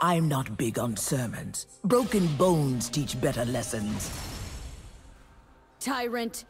I'm not big on sermons. Broken bones teach better lessons. Tyrant!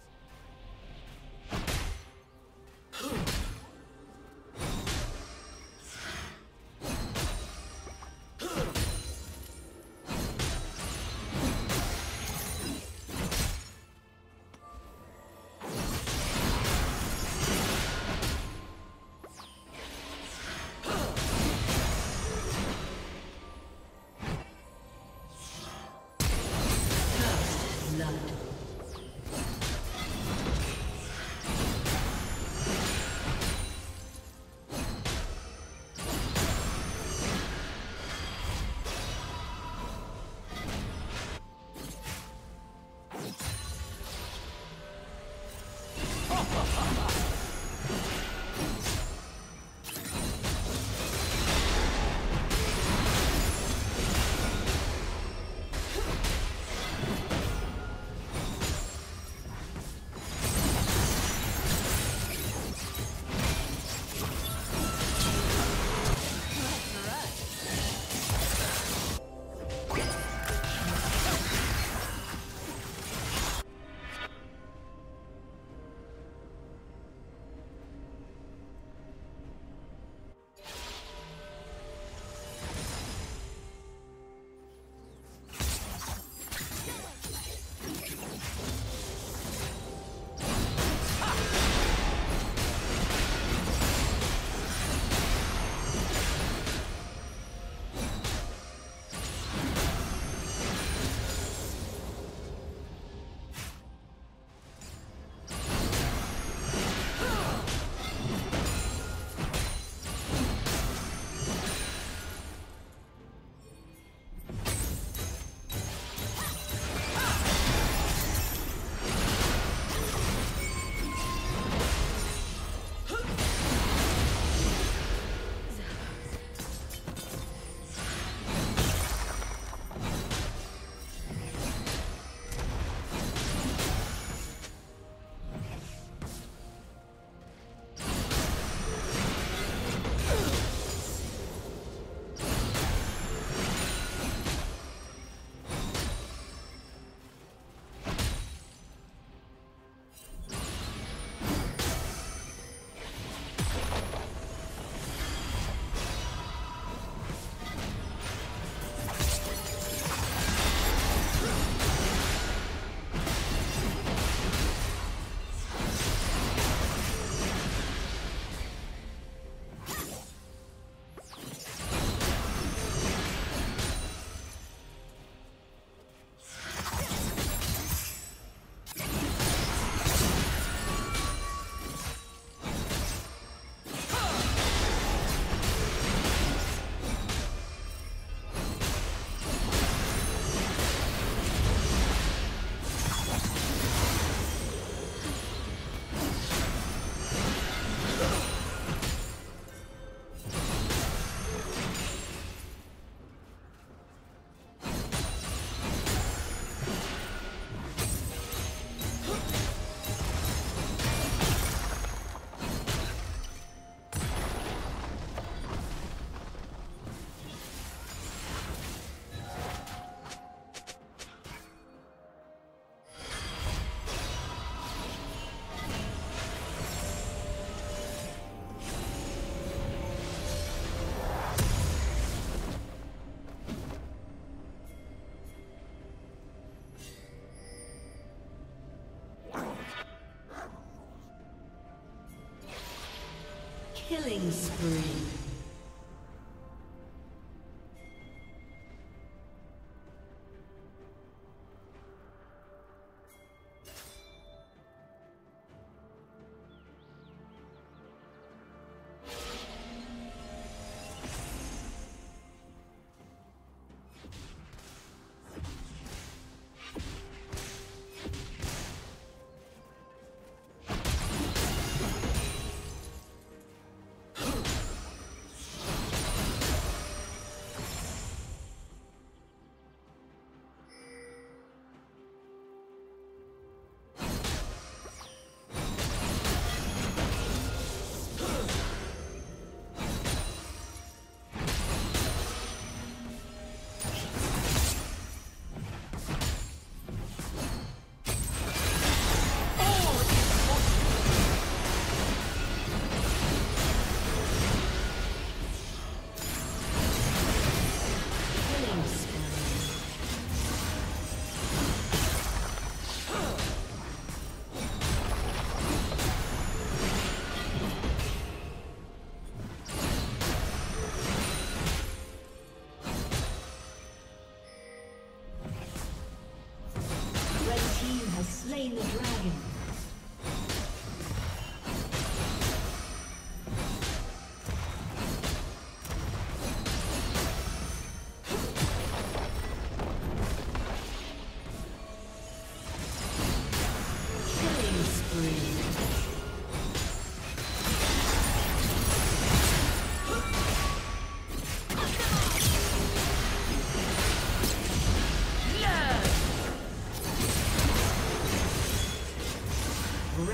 Killing spree.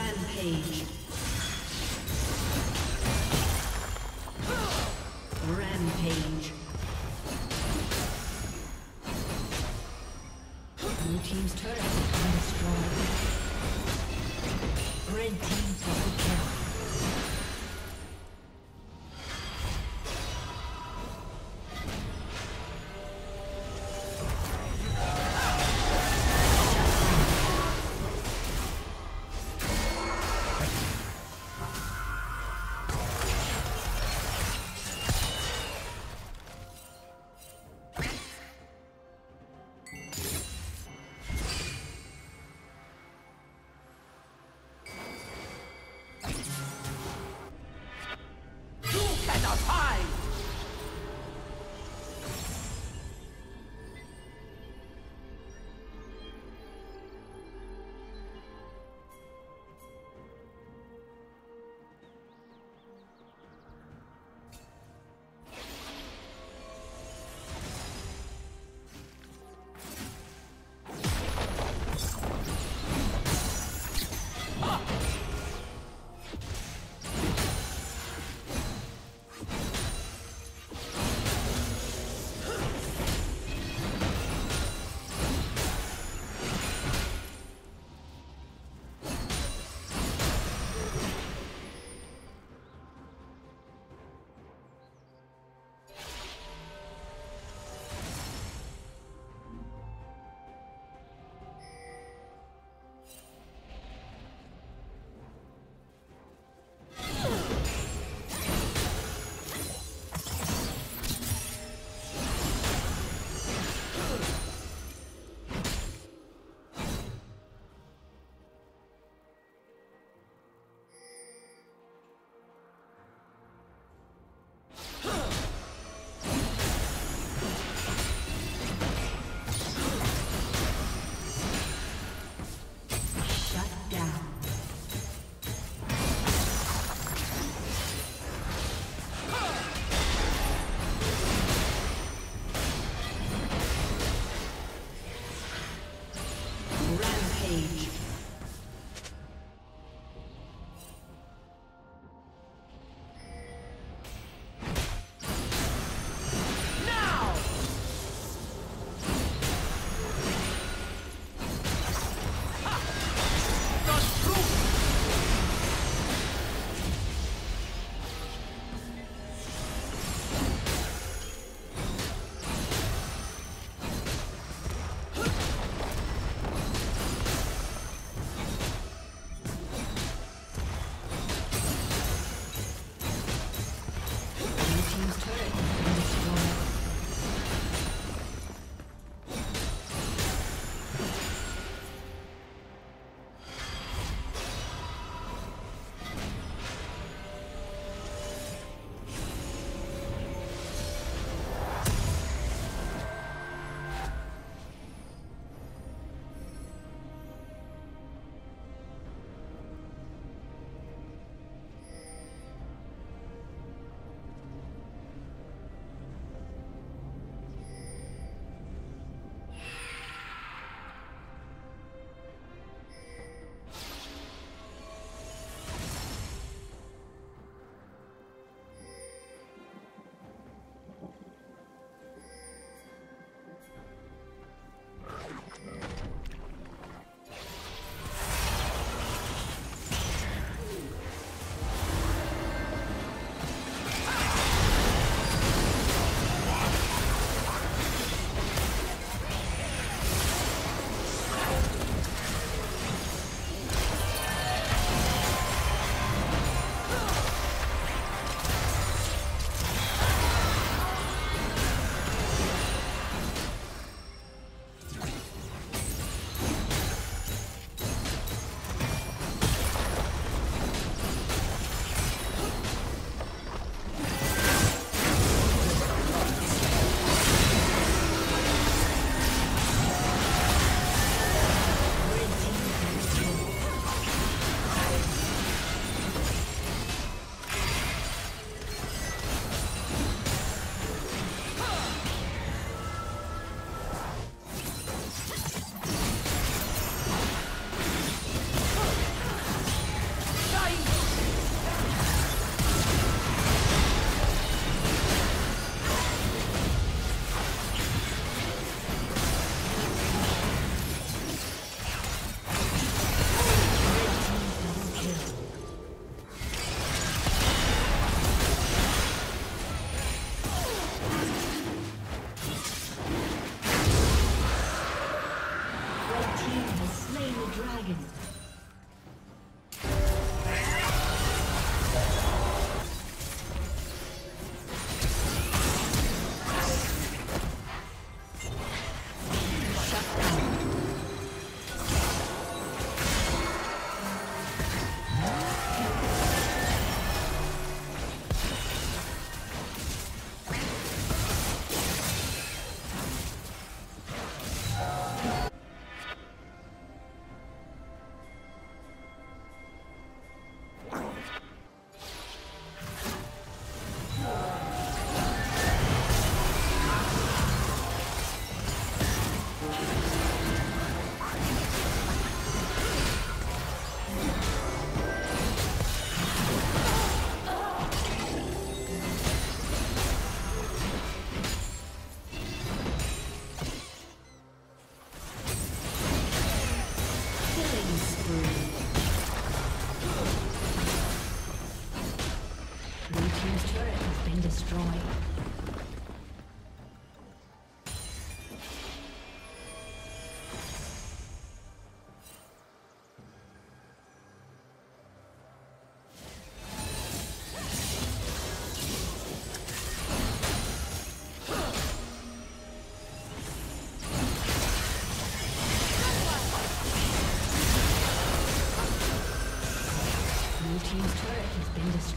Rampage.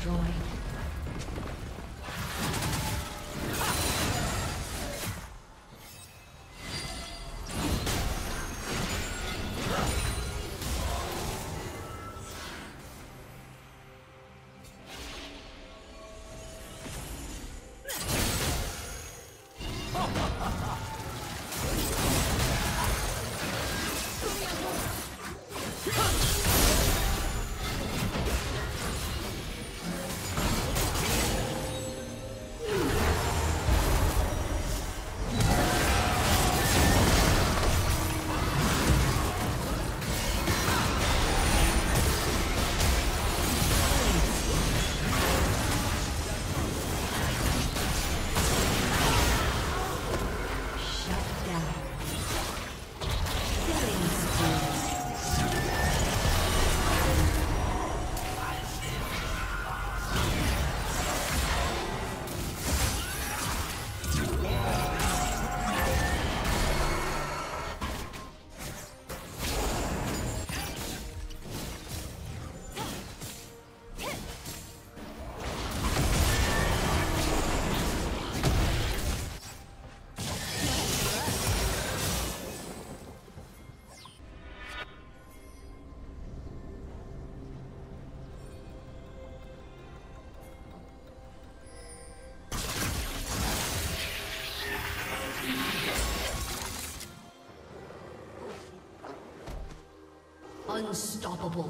destroyed. Unstoppable.